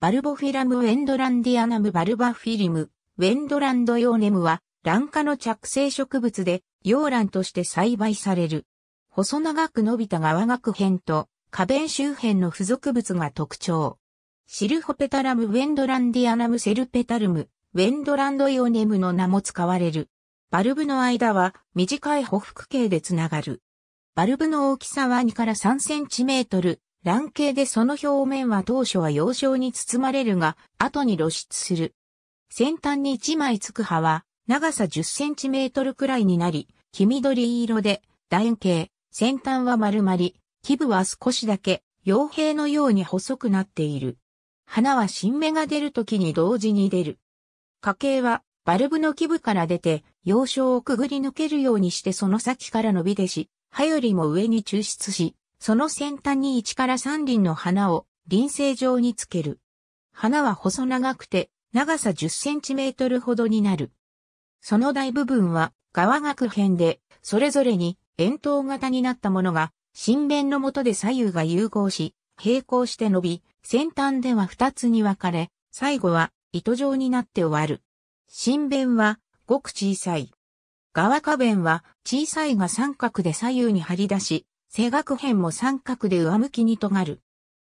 バルボフィラムウェンドランディアナムバルバフィリム、ウェンドランドヨーネムは、卵化の着生植物で、洋卵として栽培される。細長く伸びた側学片と、花弁周辺の付属物が特徴。シルホペタラムウェンドランディアナムセルペタルム、ウェンドランドヨーネムの名も使われる。バルブの間は短い匍匐形でつながる。バルブの大きさは2から3センチメートル。卵形でその表面は当初は葉鞘に包まれるが、後に露出する。先端に1枚つく葉は、長さ10センチメートルくらいになり、黄緑色で、楕円形、先端は丸まり、基部は少しだけ、傭兵のように細くなっている。花は新芽が出るときに同時に出る。花茎は、バルブの基部から出て、葉鞘をくぐり抜けるようにしてその先から伸び出し、葉よりも上に抽出し、その先端に1から3輪の花を輪生状につける。花は細長くて長さ10センチメートルほどになる。その大部分は側学片で、それぞれに円筒型になったものが、新弁の下で左右が融合し、平行して伸び、先端では2つに分かれ、最後は糸状になって終わる。新弁はごく小さい。側花弁は小さいが三角で左右に張り出し、背角辺も三角で上向きに尖る。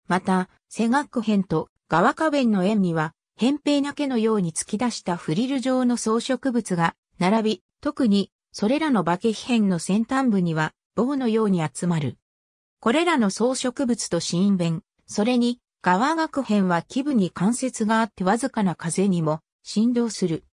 また、背角辺と側花弁の円には、扁平な毛のように突き出したフリル状の装飾物が並び、特にそれらの化け皮辺の先端部には棒のように集まる。これらの装飾物と新弁、それに側学辺は基部に関節があってわずかな風にも振動する。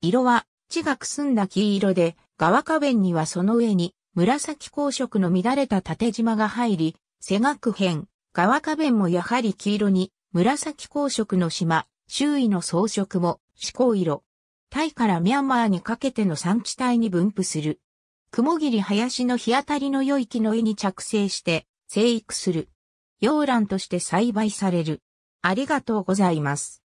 色は地がくすんだ黄色で、側花弁にはその上に紫光色の乱れた縦縞が入り、背学辺、側花弁もやはり黄色に紫光色の島、周囲の装飾も紫光色。タイからミャンマーにかけての産地帯に分布する。雲霧林の日当たりの良い木の絵に着生して生育する。洋蘭として栽培される。ありがとうございます。